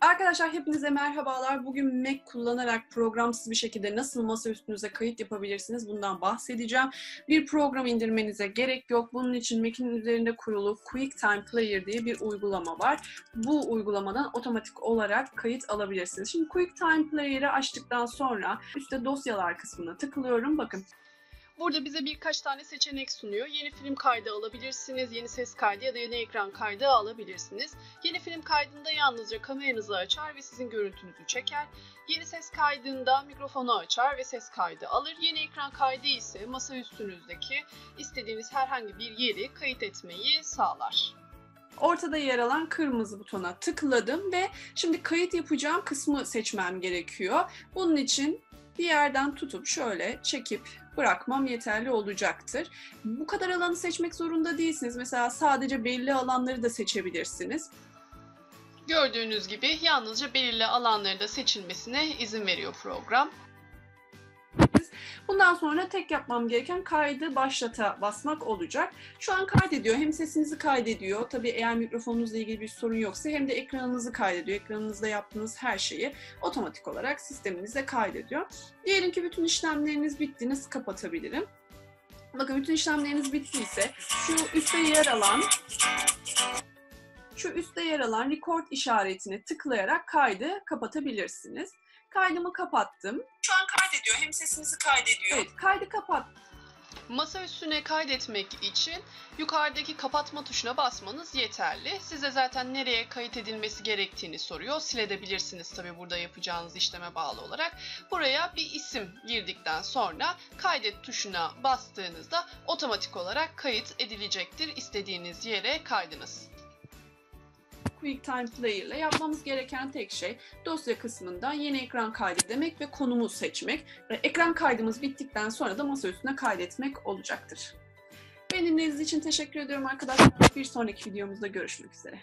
Arkadaşlar hepinize merhabalar. Bugün Mac kullanarak programsız bir şekilde nasıl masa üstünüze kayıt yapabilirsiniz bundan bahsedeceğim. Bir program indirmenize gerek yok. Bunun için Mac'in üzerinde kurulu QuickTime Player diye bir uygulama var. Bu uygulamadan otomatik olarak kayıt alabilirsiniz. Şimdi QuickTime Player'ı açtıktan sonra üstte dosyalar kısmına tıklıyorum. Bakın Burada bize birkaç tane seçenek sunuyor. Yeni film kaydı alabilirsiniz, yeni ses kaydı ya da yeni ekran kaydı alabilirsiniz. Yeni film kaydında yalnızca kameranızı açar ve sizin görüntünüzü çeker. Yeni ses kaydında mikrofonu açar ve ses kaydı alır. Yeni ekran kaydı ise masa üstünüzdeki istediğiniz herhangi bir yeri kayıt etmeyi sağlar. ortada yer alan kırmızı butona tıkladım ve şimdi kayıt yapacağım kısmı seçmem gerekiyor. Bunun için bir yerden tutup şöyle çekip bırakmam yeterli olacaktır. Bu kadar alanı seçmek zorunda değilsiniz. Mesela sadece belli alanları da seçebilirsiniz. Gördüğünüz gibi yalnızca belirli alanları da seçilmesine izin veriyor program. Bundan sonra tek yapmam gereken kaydı başlata basmak olacak. Şu an kaydediyor. Hem sesinizi kaydediyor. Tabii eğer mikrofonunuzla ilgili bir sorun yoksa hem de ekranınızı kaydediyor. Ekranınızda yaptığınız her şeyi otomatik olarak sisteminize kaydediyor. Diyelim ki bütün işlemleriniz bitti. Nasıl kapatabilirim? Bakın bütün işlemleriniz bittiyse şu üstte yer alan şu üstte yer alan record işaretine tıklayarak kaydı kapatabilirsiniz. Kaydımı kapattım. Şu an kaydediyor. Hem sesinizi kaydediyor. Evet, kaydı kapat. Masa üstüne kaydetmek için yukarıdaki kapatma tuşuna basmanız yeterli. Size zaten nereye kayıt edilmesi gerektiğini soruyor. Silebilirsiniz tabi burada yapacağınız işleme bağlı olarak. Buraya bir isim girdikten sonra kaydet tuşuna bastığınızda otomatik olarak kayıt edilecektir istediğiniz yere kaydınız. QuickTime Player ile yapmamız gereken tek şey dosya kısmından yeni ekran kaydı demek ve konumu seçmek. Ekran kaydımız bittikten sonra da masa üstüne kaydetmek olacaktır. Beni dinlediğiniz için teşekkür ediyorum arkadaşlar. Bir sonraki videomuzda görüşmek üzere.